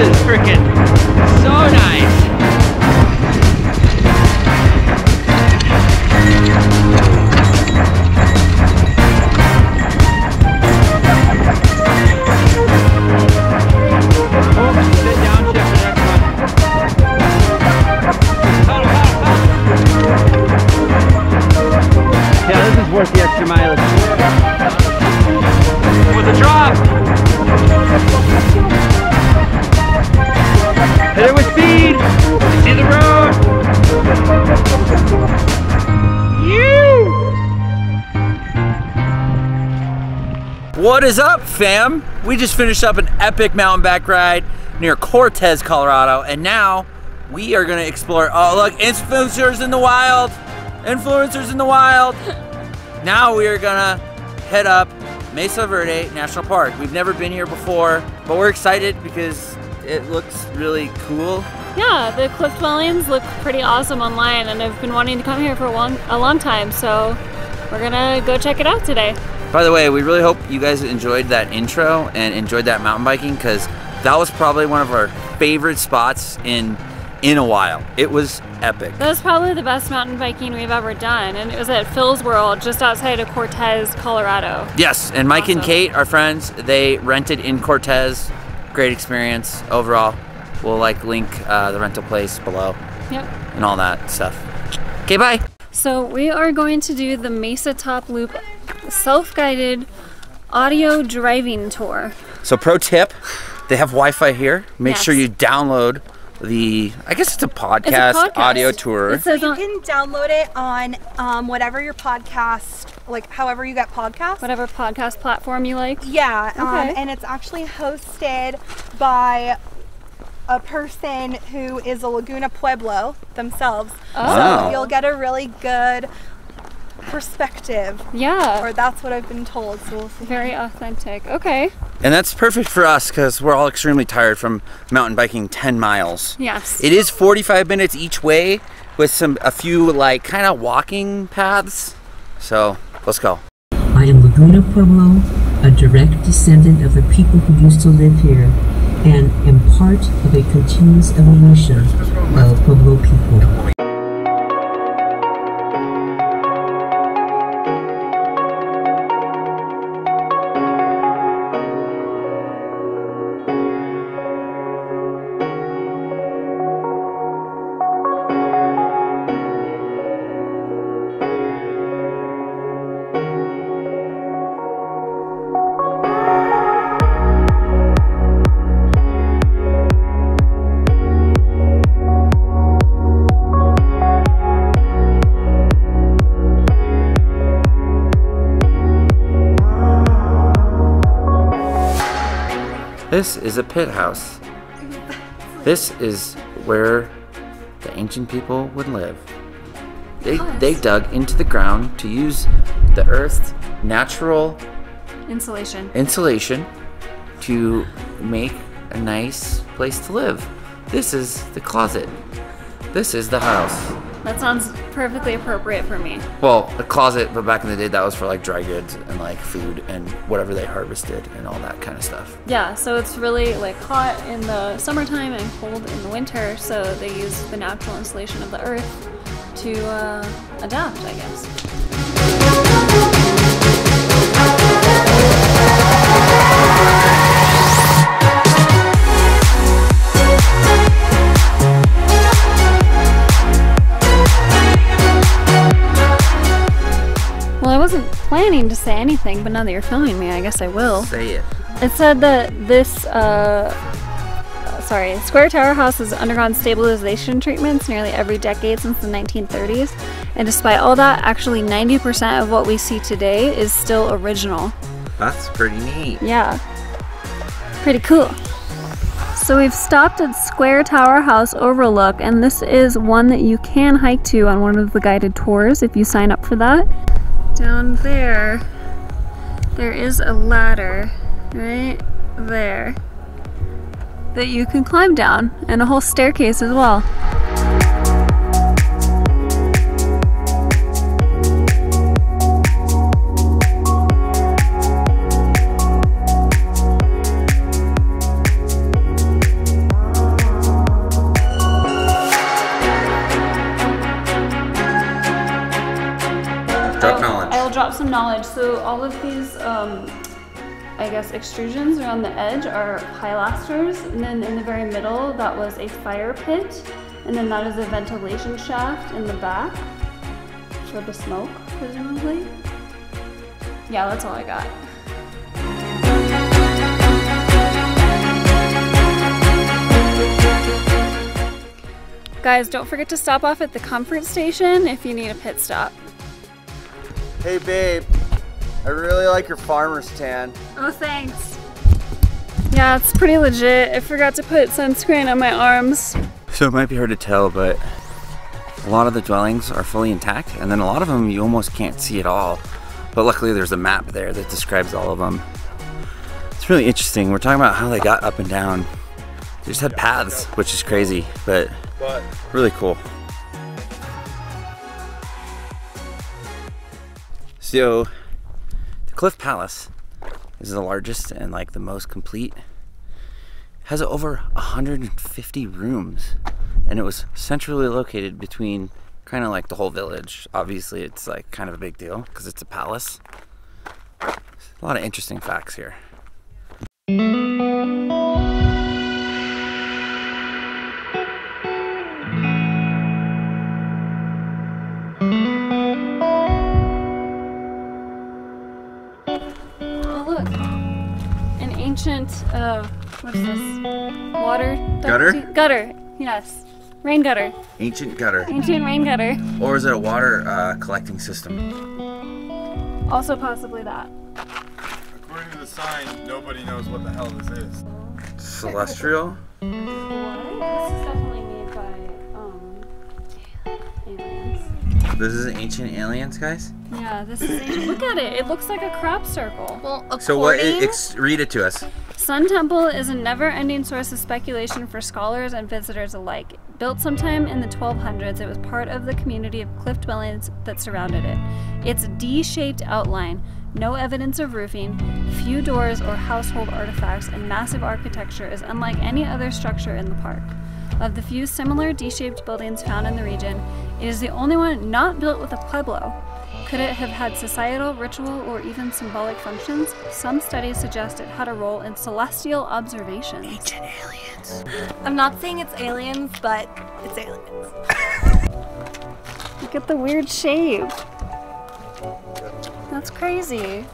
is freaking What is up, fam? We just finished up an epic mountain bike ride near Cortez, Colorado, and now we are gonna explore. Oh, look, influencers in the wild! Influencers in the wild! now we are gonna head up Mesa Verde National Park. We've never been here before, but we're excited because it looks really cool. Yeah, the cliff dwellings look pretty awesome online, and I've been wanting to come here for a long, a long time, so we're gonna go check it out today. By the way, we really hope you guys enjoyed that intro and enjoyed that mountain biking because that was probably one of our favorite spots in in a while. It was epic. That was probably the best mountain biking we've ever done, and it was at Phil's World just outside of Cortez, Colorado. Yes, and Mike and Kate, our friends, they rented in Cortez. Great experience overall. We'll like link uh, the rental place below Yep. and all that stuff. Okay, bye. So we are going to do the Mesa Top Loop self-guided audio driving tour. So pro tip, they have Wi-Fi here. Make Yes. sure you download the. I guess it's a podcast, It's a podcast. audio tour. It says You can download it on um, whatever your podcast, like however you get podcasts. whatever podcast platform you like. Yeah, Okay. um, and it's actually hosted by a person who is a Laguna Pueblo themselves. Wow. So you'll get a really good perspective, Yeah. or that's what I've been told. So we'll see. Very authentic. Okay. And that's perfect for us because we're all extremely tired from mountain biking 10 miles. Yes. It is 45 minutes each way with some a few like kind of walking paths. So let's go. I am Laguna Pueblo, a direct descendant of the people who used to live here, and am part of a continuous evolution of Pueblo people. This is a pit house. This is where the ancient people would live. They, they dug into the ground to use the earth's natural Insulation. insulation to make a nice place to live. This is the closet. This is the house. That sounds perfectly appropriate for me. Well, a closet, but back in the day, that was for like dry goods and like food and whatever they harvested and all that kind of stuff. Yeah, so it's really like hot in the summertime and cold in the winter, so they use the natural insulation of the earth to uh, adapt, I guess. Planning to say anything, but now that you're filming me, I guess I will. Say it. It said that this, uh, sorry, Square Tower House has undergone stabilization treatments nearly every decade since the 1930s. And despite all that, actually 90% of what we see today is still original. That's pretty neat. Yeah. Pretty cool. So we've stopped at Square Tower House Overlook, and this is one that you can hike to on one of the guided tours if you sign up for that. Down there, there is a ladder right there that you can climb down, and a whole staircase as well. I guess, extrusions around the edge are pilasters, and then in the very middle, that was a fire pit, and then that is a ventilation shaft in the back for the smoke, presumably. Yeah, that's all I got. Guys, don't forget to stop off at the comfort station if you need a pit stop. Hey babe, I really like your farmer's tan. Oh, thanks. Yeah, it's pretty legit. I forgot to put sunscreen on my arms. So it might be hard to tell, but a lot of the dwellings are fully intact, and then a lot of them you almost can't see at all. But luckily, there's a map there that describes all of them. It's really interesting. We're talking about how they got up and down. They just had paths, which is crazy, but really cool. So, the Cliff Palace is the largest and like the most complete. Has over 150 rooms, and it was centrally located between kind of like the whole village. Obviously, it's like kind of a big deal because it's a palace. A lot of interesting facts here. Ancient, uh, what is this? Water? Gutter? ducting- Gutter, yes. Rain gutter. Ancient gutter, Ancient rain gutter. or is it a water uh, collecting system? Also, possibly that. According to the sign, nobody knows what the hell this is. Celestial. What? This is definitely made by, um, aliens. This is ancient aliens, guys. Yeah, this is ancient. Look at it. It looks like a crop circle. Well, according, So what? Ex- read it to us. Sun Temple is a never ending source of speculation for scholars and visitors alike. Built sometime in the 1200s, it was part of the community of cliff dwellings that surrounded it. Its D shaped outline, no evidence of roofing, few doors or household artifacts, and massive architecture is unlike any other structure in the park. Of the few similar D shaped buildings found in the region, it is the only one not built with a pueblo. Could it have had societal, ritual, or even symbolic functions? Some studies suggest it had a role in celestial observations. Ancient Aliens I'm not saying it's aliens, but it's aliens. Look at the weird shape. That's crazy.